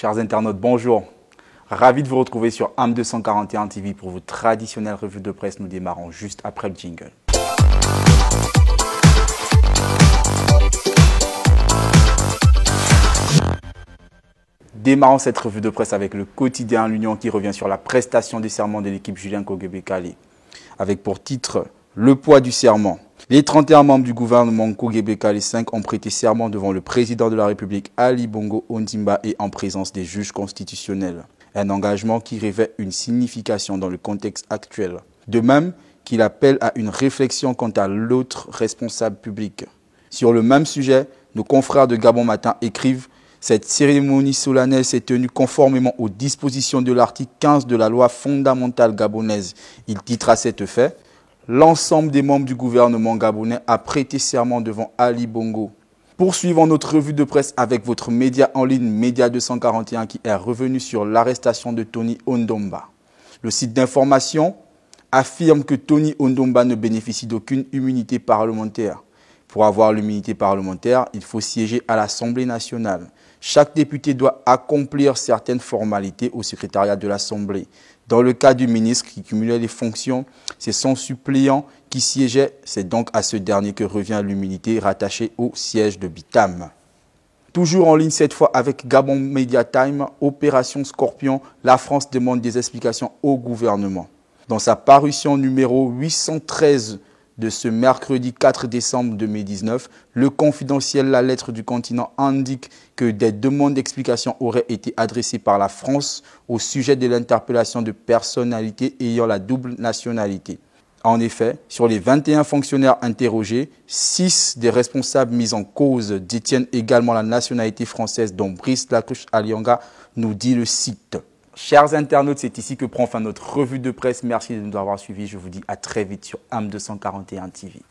Chers internautes, bonjour. Ravi de vous retrouver sur AM 241 TV pour vos traditionnelles revues de presse. Nous démarrons juste après le jingle. Démarrons cette revue de presse avec le quotidien L'Union qui revient sur la prestation du serment de l'équipe Julien Kogebekali. Avec pour titre Le poids du serment. Les 31 membres du gouvernement Kogebekali 5 ont prêté serment devant le président de la République Ali Bongo Ondimba et en présence des juges constitutionnels. Un engagement qui revêt une signification dans le contexte actuel. De même qu'il appelle à une réflexion quant à l'autre responsable public. Sur le même sujet, nos confrères de Gabon Matin écrivent cette cérémonie solennelle s'est tenue conformément aux dispositions de l'article 15 de la loi fondamentale gabonaise. Il titre à cet effet L'ensemble des membres du gouvernement gabonais a prêté serment devant Ali Bongo. Poursuivons notre revue de presse avec votre média en ligne Média 241 qui est revenu sur l'arrestation de Tony Ondomba. Le site d'information affirme que Tony Ondomba ne bénéficie d'aucune immunité parlementaire. Pour avoir l'immunité parlementaire, il faut siéger à l'Assemblée nationale. Chaque député doit accomplir certaines formalités au secrétariat de l'Assemblée. Dans le cas du ministre qui cumulait les fonctions, c'est son suppléant qui siégeait. C'est donc à ce dernier que revient l'immunité rattachée au siège de Bitam. Toujours en ligne cette fois avec Gabon Media Time, Opération Scorpion, la France demande des explications au gouvernement. Dans sa parution numéro 813 de ce mercredi 4 décembre 2019, le confidentiel La Lettre du continent indique que des demandes d'explication auraient été adressées par la France au sujet de l'interpellation de personnalités ayant la double nationalité. En effet, sur les 21 fonctionnaires interrogés, 6 des responsables mis en cause détiennent également la nationalité française, dont Brice Lacouche Alianga nous dit le site. Chers internautes, c'est ici que prend fin notre revue de presse. Merci de nous avoir suivis. Je vous dis à très vite sur AM241 TV.